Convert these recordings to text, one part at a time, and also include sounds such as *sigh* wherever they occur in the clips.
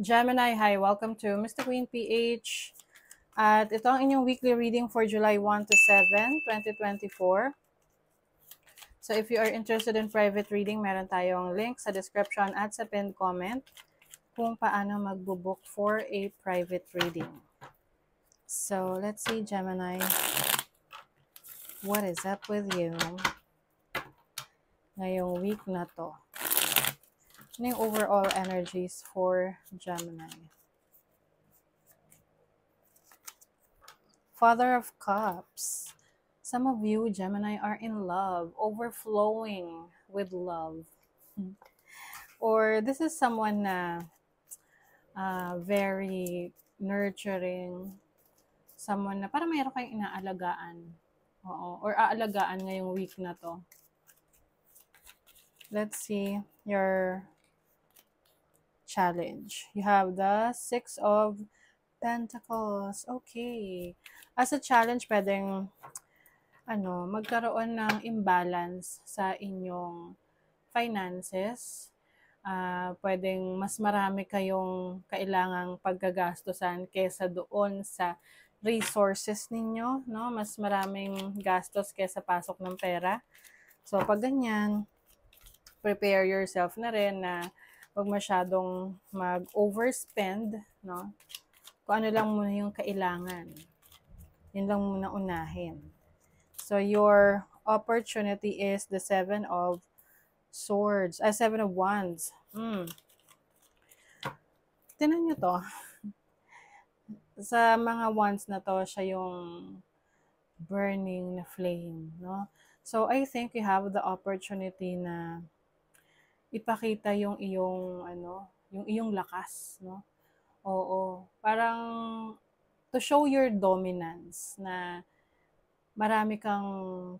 Gemini, hi, welcome to Mr. Queen PH. At ito ang inyong weekly reading for July 1 to 7, 2024. So if you are interested in private reading, meron tayong link sa description at sa pinned comment kung paano magbubook for a private reading. So let's see, Gemini. What is up with you ngayong week na to? Ano yung overall energies for Gemini? Father of Cups. Some of you, Gemini, are in love, overflowing with love. *laughs* Or this is someone na uh, very nurturing, someone na parang mayroon kayong inaalagaan Oo. Or aalagaan ngayong week na to. Let's see your challenge. You have the Six of Pentacles. Okay. As a challenge, pwedeng ano, magkaroon ng imbalance sa inyong finances. Uh, pwedeng mas marami kayong kailangang pagkagastusan kesa doon sa resources ninyo, no? Mas maraming gastos kaysa pasok ng pera. So, pag ganyan, prepare yourself na rin na huwag masyadong mag-overspend, no? Kung ano lang muna yung kailangan. Yun lang muna unahin. So, your opportunity is the Seven of Swords, ah, Seven of Wands. Hmm. Tinan nyo to sa mga wands na to, siya yung burning na flame, no? So, I think you have the opportunity na ipakita yung iyong, ano, yung iyong lakas, no? Oo. Parang to show your dominance na marami kang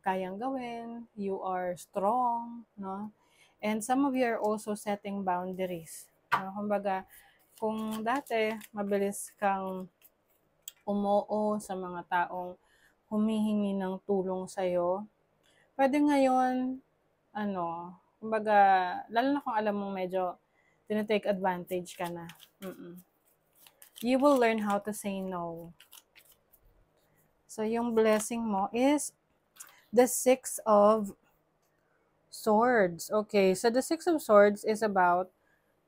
kayang gawin, you are strong, no? And some of you are also setting boundaries. No? Kumbaga, kung dati mabilis kang umoo sa mga taong humihingi ng tulong sa'yo, pwede ngayon, ano, kumbaga, lalo na kung alam mong medyo tinitake advantage ka na. Mm-mm. You will learn how to say no. So, yung blessing mo is the Six of Swords. Okay, so the Six of Swords is about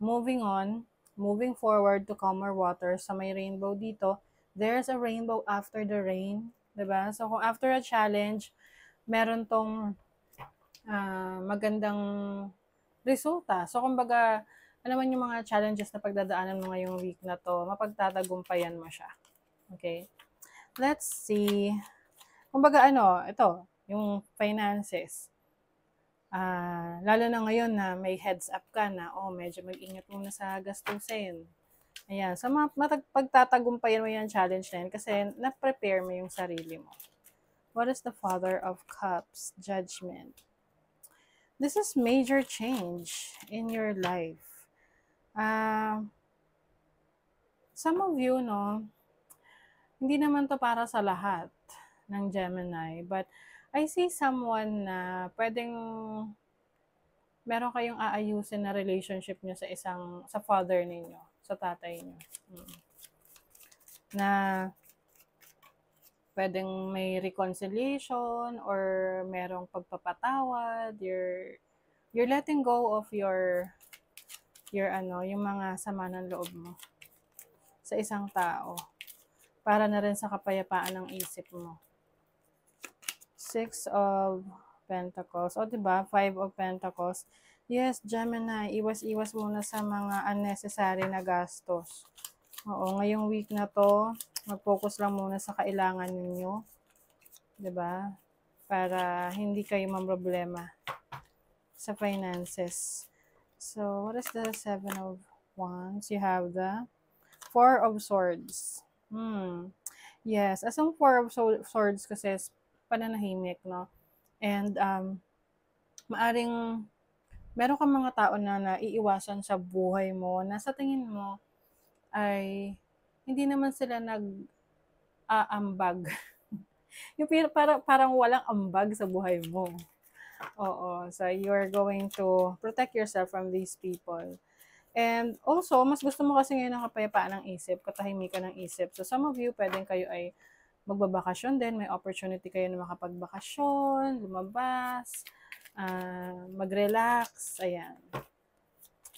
moving on, moving forward to calmer water. Sa may rainbow dito, there's a rainbow after the rain, 'di ba? So kung after a challenge, meron tong uh, magandang resulta. So kumbaga, alam mo yung mga challenges na pagdadaanan mo ngayong week na to, mapagtatagumpayan mo siya. Okay? Let's see. Kumbaga ano, ito, yung finances. Uh, lalo na ngayon na may heads up ka na, oh, medyo mag-ingat muna sa gastusin Ayan. So, pagtatagumpayan mo yung challenge na yan kasi na-prepare mo yung sarili mo. What is the Father of Cups? Judgment. This is major change in your life. Uh, some of you, no, hindi naman to para sa lahat ng Gemini, but I see someone na pwedeng meron kayong aayusin na relationship nyo sa isang, sa father ninyo sa tatay niyo. Mm. Na pwedeng may reconciliation or merong pagpapatawad, you're you're letting go of your your ano, yung mga sama ng loob mo sa isang tao para na rin sa kapayapaan ng isip mo. Six of Pentacles. O, diba? Five of Pentacles. Yes, Gemini, iwas-iwas muna sa mga unnecessary na gastos. Oo, ngayong week na to, mag-focus lang muna sa kailangan ninyo. ba? Para hindi kayo mamroblema sa finances. So, what is the Seven of Wands? You have the Four of Swords. Hmm. Yes, as ang Four of Swords kasi pananahimik, no? And, um, maaring meron kang mga tao na naiiwasan sa buhay mo na sa tingin mo ay hindi naman sila nag-aambag. *laughs* yung para, parang walang ambag sa buhay mo. Oo. So, you're going to protect yourself from these people. And also, mas gusto mo kasi ngayon ng kapayapaan ng isip, katahimikan ng isip. So, some of you, pwedeng kayo ay magbabakasyon din. May opportunity kayo na makapagbakasyon, lumabas, uh, mag-relax. Ayan.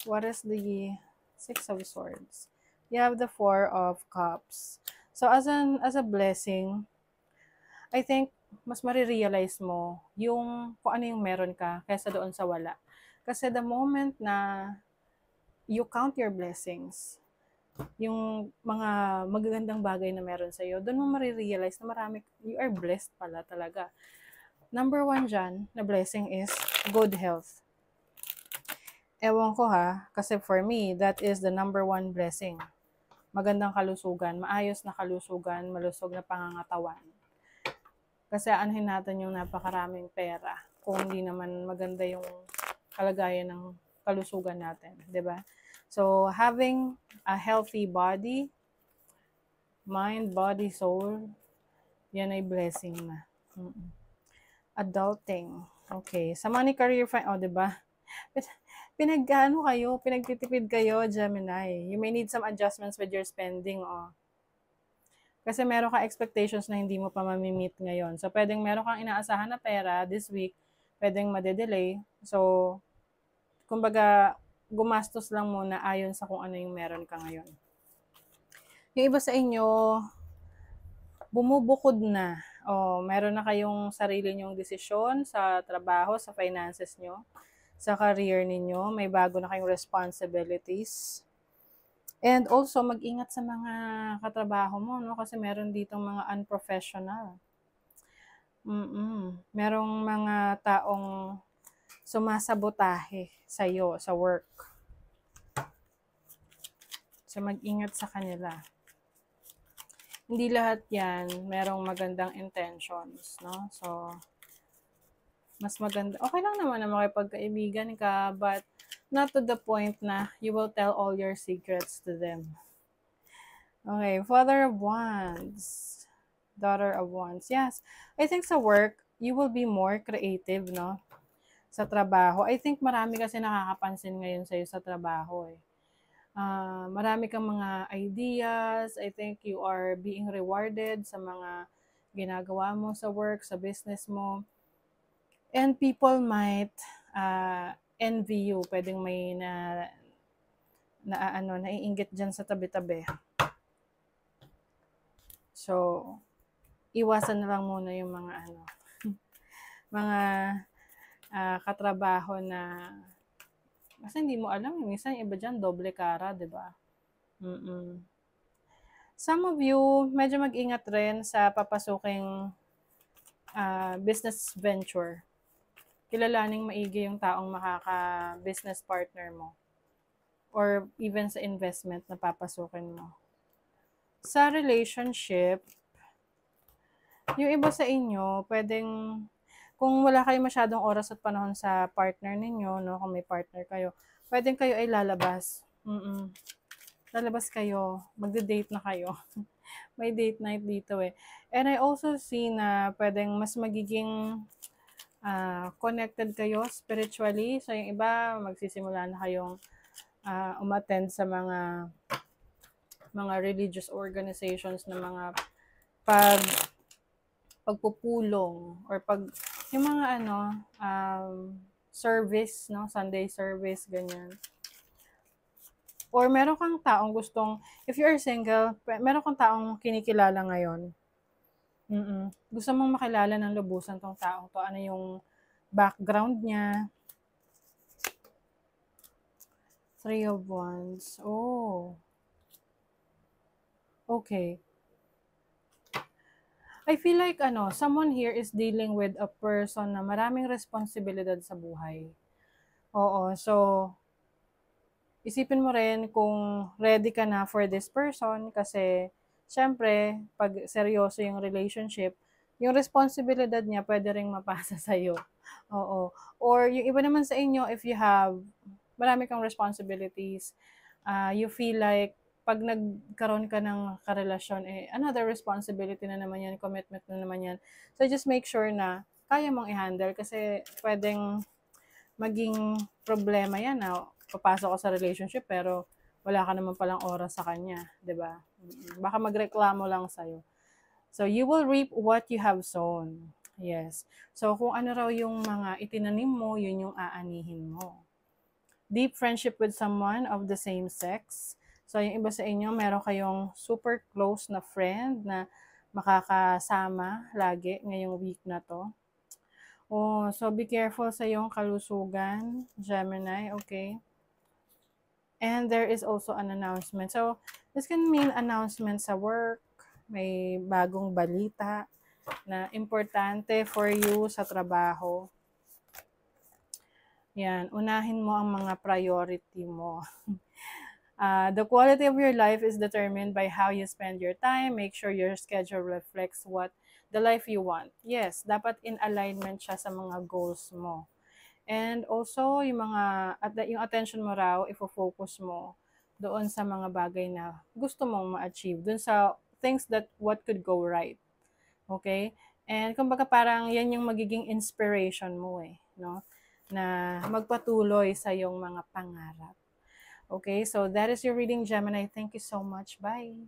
What is the Six of Swords? You have the Four of Cups. So, as, an, as a blessing, I think, mas marirealize mo yung kung ano yung meron ka kaysa doon sa wala. Kasi the moment na you count your blessings, yung mga magagandang bagay na meron sa iyo, doon mo marirealize na marami, you are blessed pala talaga. Number one dyan, na blessing is good health. Ewan ko ha, kasi for me, that is the number one blessing. Magandang kalusugan, maayos na kalusugan, malusog na pangangatawan. Kasi anuhin natin yung napakaraming pera kung hindi naman maganda yung kalagayan ng kalusugan natin, 'di ba? So, having a healthy body, mind, body, soul, yan ay blessing na. Mm-mm. Adulting. Okay. Sa money career, oh, 'di ba? *laughs* Pinagano kayo, pinagtitipid kayo, Gemini. You may need some adjustments with your spending, oh. Kasi meron kang expectations na hindi mo pa mamimit ngayon. So, pwedeng meron kang inaasahan na pera this week, pwedeng madedelay. So, kumbaga, gumastos lang muna ayon sa kung ano yung meron ka ngayon. Yung iba sa inyo, bumubukod na. O, meron na kayong sarili nyong desisyon sa trabaho, sa finances nyo, sa career ninyo. May bago na kayong responsibilities. And also, mag-ingat sa mga katrabaho mo, no? Kasi meron ditong mga unprofessional. Mm-mm. Merong mga taong sumasabotahe sa iyo sa work. So mag-ingat sa kanila. Hindi lahat 'yan merong magandang intentions, no? So mas maganda. Okay lang naman na makipagkaibigan ka, but not to the point na you will tell all your secrets to them. Okay, Father of Wands, Daughter of Wands. Yes, I think sa work, you will be more creative, no? sa trabaho. I think marami kasi nakakapansin ngayon sa'yo sa trabaho eh. Uh, marami kang mga ideas. I think you are being rewarded sa mga ginagawa mo sa work, sa business mo. And people might uh, envy you. Pwedeng may na, na ano, naiinggit dyan sa tabi-tabi. So, iwasan na lang muna yung mga ano, *laughs* mga uh, katrabaho na kasi hindi mo alam, minsan iba dyan, doble kara, di ba? Mm-mm. Some of you, medyo mag-ingat rin sa papasuking uh, business venture. Kilalaning maigi yung taong makaka-business partner mo. Or even sa investment na papasukin mo. Sa relationship, yung iba sa inyo, pwedeng kung wala kayo masyadong oras at panahon sa partner ninyo, no, kung may partner kayo, pwedeng kayo ay lalabas. Mm-mm. Lalabas kayo, magde-date na kayo. *laughs* may date night dito eh. And I also see na pwedeng mas magiging uh, connected kayo spiritually. So yung iba, magsisimula na kayong uh, umattend sa mga mga religious organizations na mga pag pagpupulong or pag yung mga ano, um, service, no? Sunday service, ganyan. Or meron kang taong gustong, if you're single, meron kang taong kinikilala ngayon. Mm-mm. Gusto mong makilala ng lubusan tong taong to. Ano yung background niya. Three of Wands. Oh. Okay. I feel like ano, someone here is dealing with a person na maraming responsibilidad sa buhay. Oo, so isipin mo rin kung ready ka na for this person kasi syempre, pag seryoso yung relationship, yung responsibilidad niya pwede ring mapasa *laughs* sa iyo. Oo. Or yung iba naman sa inyo, if you have marami kang responsibilities, uh, you feel like pag nagkaroon ka ng karelasyon, eh, another responsibility na naman yan, commitment na naman yan. So, just make sure na kaya mong i-handle kasi pwedeng maging problema yan. Na, papasok ka sa relationship pero wala ka naman palang oras sa kanya, 'di ba? Baka magreklamo lang sa iyo. So you will reap what you have sown. Yes. So kung ano raw yung mga itinanim mo, yun yung aanihin mo. Deep friendship with someone of the same sex. So yung iba sa inyo, meron kayong super close na friend na makakasama lagi ngayong week na to. Oh, so be careful sa iyong kalusugan, Gemini, okay? And there is also an announcement. So, this can mean announcement sa work, may bagong balita na importante for you sa trabaho. Yan, unahin mo ang mga priority mo. Uh, *laughs* the quality of your life is determined by how you spend your time. Make sure your schedule reflects what the life you want. Yes, dapat in alignment siya sa mga goals mo. And also, yung mga, at yung attention mo raw, ifo-focus mo doon sa mga bagay na gusto mong ma-achieve. Doon sa things that what could go right. Okay? And kumbaga parang yan yung magiging inspiration mo eh. No? Na magpatuloy sa yung mga pangarap. Okay, so that is your reading, Gemini. Thank you so much. Bye.